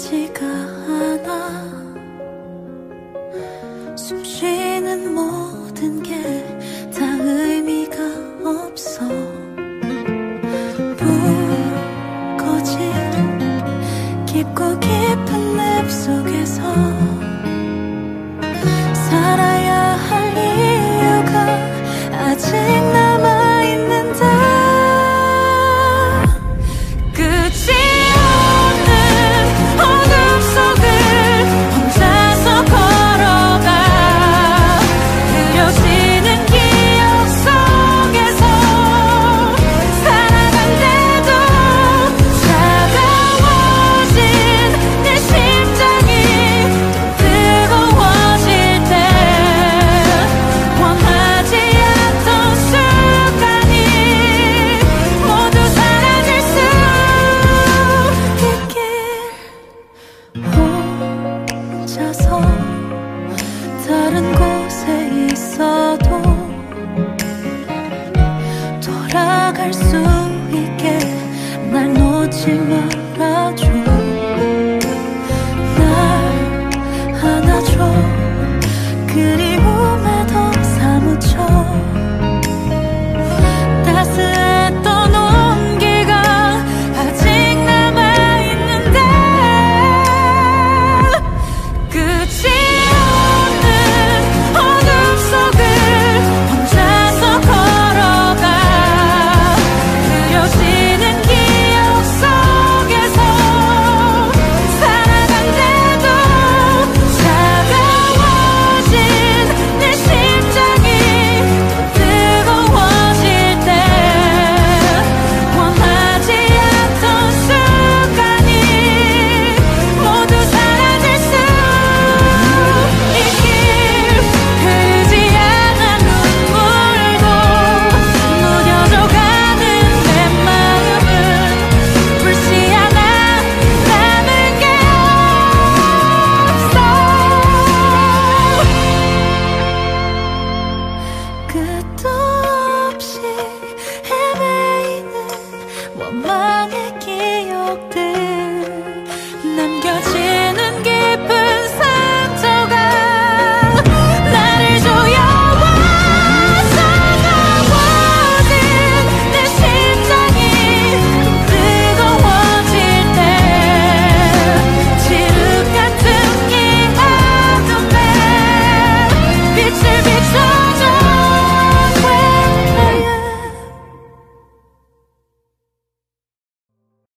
가지가 않아 숨 쉬는 모든 게 다 의미가 없어. 불 꺼진 깊고 깊은 늪 속에서 다른 곳에 있어도 돌아갈 수 있게 날 놓지 말아줘.